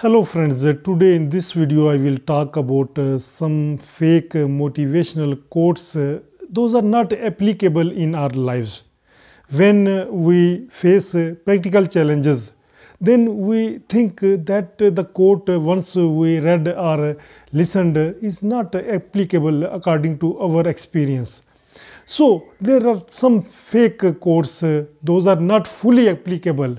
Hello friends, uh, today in this video I will talk about uh, some fake motivational quotes. Uh, those are not applicable in our lives. When uh, we face practical challenges, then we think that the quote once we read or listened is not applicable according to our experience. So there are some fake quotes, those are not fully applicable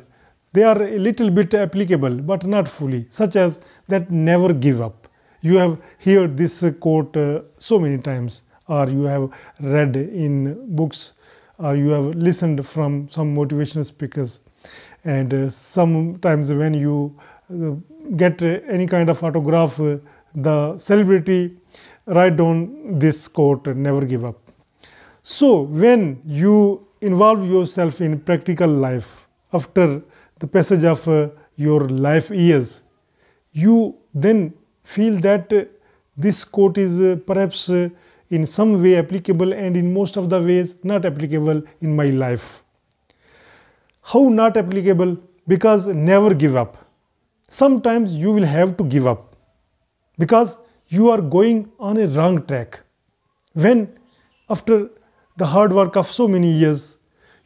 they are a little bit applicable but not fully such as that never give up. You have heard this quote uh, so many times or you have read in books or you have listened from some motivational speakers. And uh, sometimes when you uh, get any kind of autograph uh, the celebrity write down this quote never give up. So when you involve yourself in practical life after the passage of uh, your life years, you then feel that uh, this quote is uh, perhaps uh, in some way applicable and in most of the ways not applicable in my life. How not applicable? Because never give up. Sometimes you will have to give up because you are going on a wrong track. When after the hard work of so many years,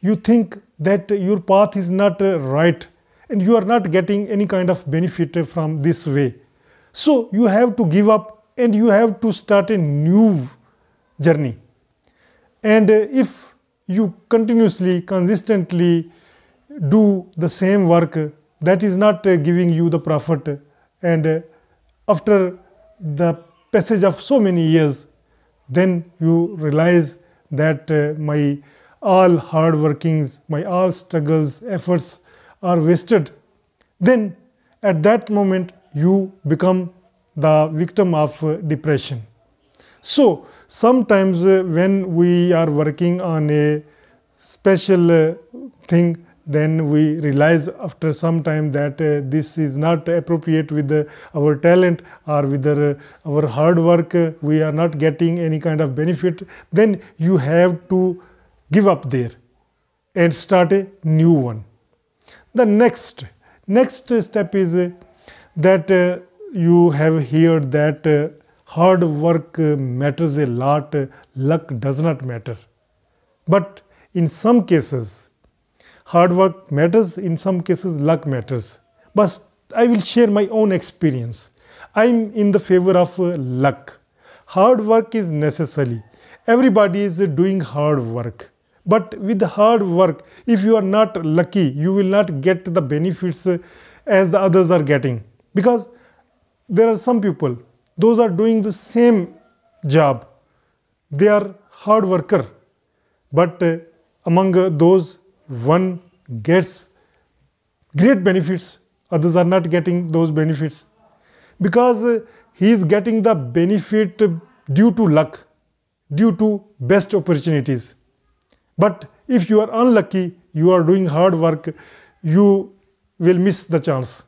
you think that your path is not uh, right and you are not getting any kind of benefit from this way. So you have to give up and you have to start a new journey. And uh, if you continuously, consistently do the same work, that is not uh, giving you the profit. And uh, after the passage of so many years, then you realize that uh, my all hard workings, my all struggles, efforts are wasted, then at that moment you become the victim of uh, depression. So sometimes uh, when we are working on a special uh, thing, then we realize after some time that this is not appropriate with our talent or with our, our hard work, we are not getting any kind of benefit, then you have to give up there and start a new one. The next next step is uh, that uh, you have heard that uh, hard work matters a lot, luck does not matter. But in some cases, hard work matters, in some cases, luck matters. But I will share my own experience. I'm in the favor of luck. Hard work is necessary. Everybody is doing hard work. But with hard work, if you are not lucky, you will not get the benefits uh, as the others are getting. Because there are some people, those are doing the same job. They are hard worker. But uh, among uh, those, one gets great benefits, others are not getting those benefits. Because he is getting the benefit due to luck, due to best opportunities. But if you are unlucky, you are doing hard work, you will miss the chance.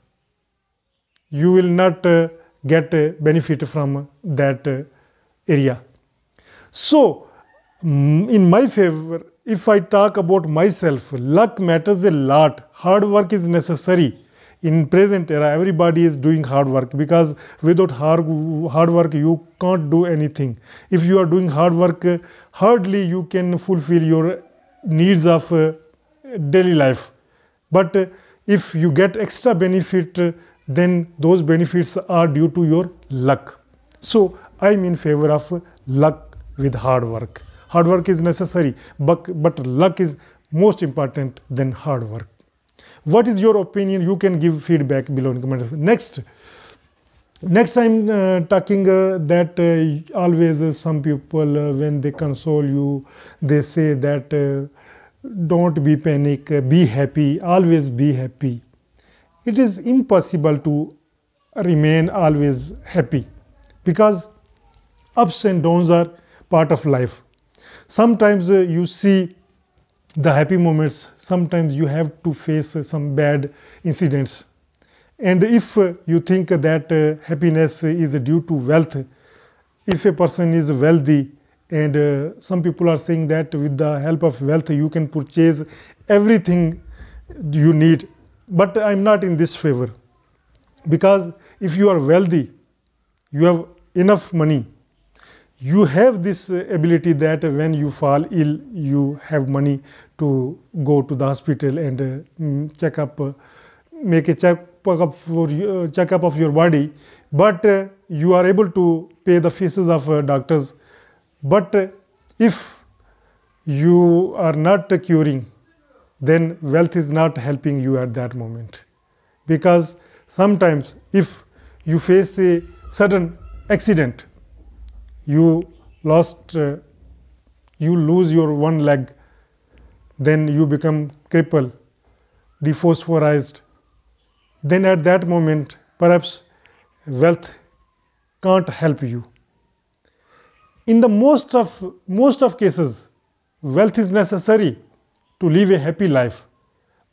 You will not uh, get a benefit from that uh, area. So, mm, in my favor, if I talk about myself, luck matters a lot. Hard work is necessary. In present era, everybody is doing hard work because without hard, hard work, you can't do anything. If you are doing hard work, hardly you can fulfill your needs of uh, daily life. But uh, if you get extra benefit, uh, then those benefits are due to your luck. So I'm in favor of luck with hard work. Hard work is necessary, but, but luck is most important than hard work. What is your opinion? You can give feedback below in comments. Next, next i'm uh, talking uh, that uh, always uh, some people uh, when they console you they say that uh, don't be panic be happy always be happy it is impossible to remain always happy because ups and downs are part of life sometimes you see the happy moments sometimes you have to face some bad incidents and if you think that uh, happiness is due to wealth, if a person is wealthy, and uh, some people are saying that with the help of wealth you can purchase everything you need, but I'm not in this favor. because if you are wealthy you have enough money you have this ability that when you fall ill you have money to go to the hospital and uh, check up uh, make a check up for uh, checkup of your body. But uh, you are able to pay the fees of doctors. But if you are not curing then wealth is not helping you at that moment. Because sometimes if you face a sudden accident you lost uh, you lose your one leg then you become crippled dephosphorized then at that moment perhaps wealth can't help you. In the most of most of cases wealth is necessary to live a happy life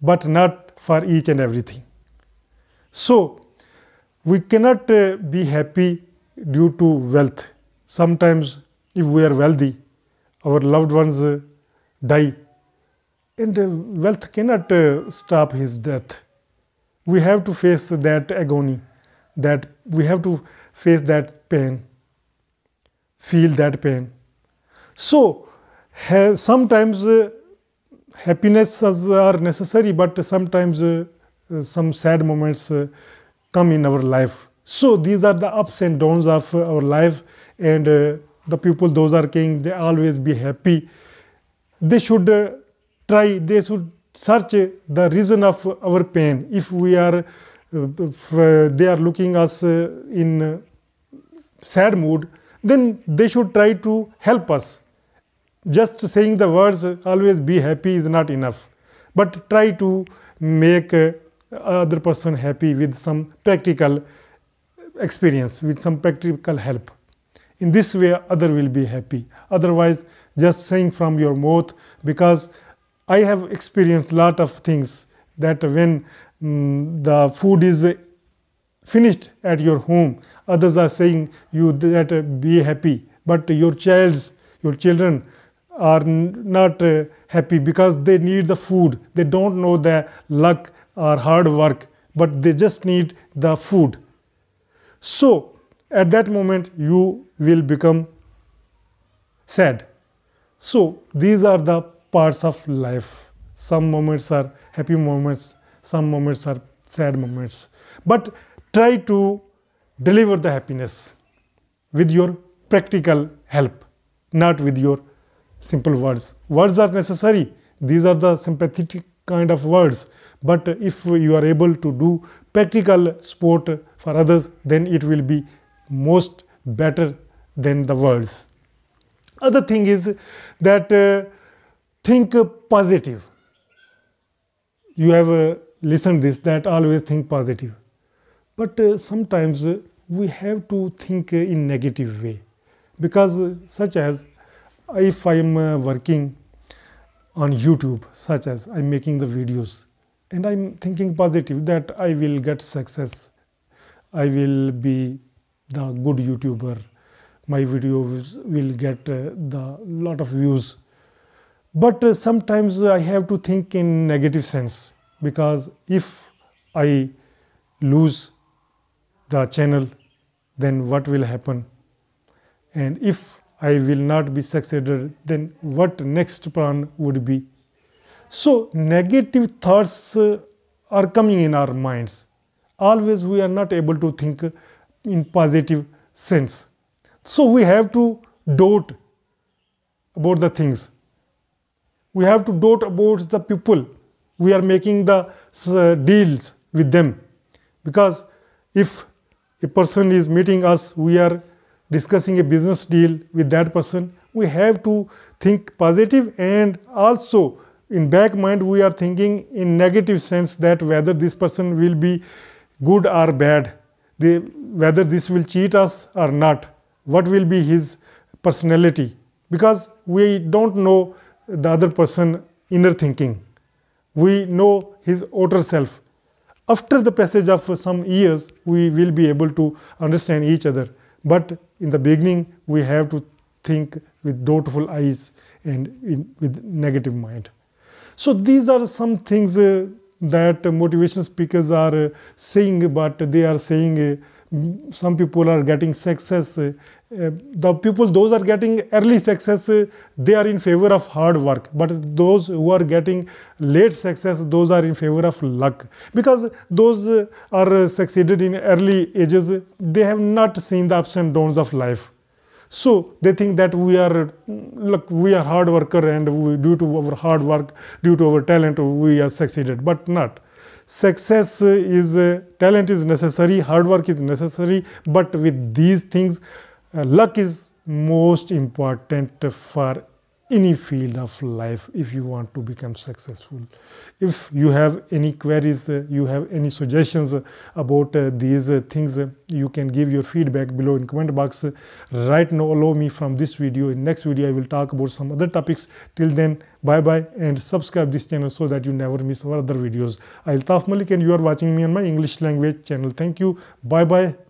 but not for each and everything. So we cannot uh, be happy due to wealth. Sometimes if we are wealthy our loved ones uh, die and wealth cannot uh, stop his death. We have to face that agony that we have to face that pain feel that pain. So sometimes uh, happinesses are necessary but sometimes uh, some sad moments come in our life. So these are the ups and downs of our life and the people those are king they always be happy. They should try they should search the reason of our pain. If we are uh, they are looking us uh, in sad mood then they should try to help us. Just saying the words always be happy is not enough. But try to make uh, other person happy with some practical experience with some practical help. In this way other will be happy. Otherwise just saying from your mouth because I have experienced lot of things that when um, the food is finished at your home, others are saying you that uh, be happy, but your child's your children are not uh, happy because they need the food. They don't know the luck or hard work, but they just need the food. So at that moment you will become sad. So these are the parts of life. Some moments are happy moments, some moments are sad moments. But try to deliver the happiness with your practical help, not with your simple words. Words are necessary, these are the sympathetic kind of words. But if you are able to do practical support for others, then it will be most better than the words. Other thing is that uh, think positive. You have uh, listened this that always think positive. But uh, sometimes uh, we have to think uh, in negative way because uh, such as if I am uh, working on YouTube, such as I'm making the videos and I'm thinking positive that I will get success, I will be the good YouTuber, my videos will get the lot of views but uh, sometimes I have to think in negative sense because if I lose the channel, then what will happen? And if I will not be succeeded, then what next plan would be? So negative thoughts uh, are coming in our minds. Always we are not able to think in positive sense. So we have to doubt about the things we have to dote about the people. We are making the uh, deals with them. Because if a person is meeting us we are discussing a business deal with that person we have to think positive and also in back mind we are thinking in negative sense that whether this person will be good or bad whether this will cheat us or not what will be his personality. Because we don't know the other person inner thinking. We know his outer self. After the passage of some years, we will be able to understand each other. But in the beginning, we have to think with doubtful eyes and in, with negative mind. So these are some things uh, that motivation speakers are saying, but they are saying some people are getting success uh, the people those are getting early success uh, they are in favor of hard work. But those who are getting late success those are in favor of luck. Because those uh, are succeeded in early ages they have not seen the ups and downs of life. So they think that we are look we are hard worker and we, due to our hard work due to our talent we are succeeded. But not success is uh, talent is necessary hard work is necessary but with these things uh, luck is most important for any field of life if you want to become successful. If you have any queries, uh, you have any suggestions about uh, these uh, things, uh, you can give your feedback below in comment box. right now, allow me from this video. In next video, I will talk about some other topics. Till then, bye bye and subscribe this channel so that you never miss our other videos. Altaf Malik and you are watching me on my English language channel. Thank you. Bye bye.